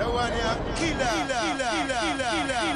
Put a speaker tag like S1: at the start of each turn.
S1: Ewania kila kila kila kila kila kila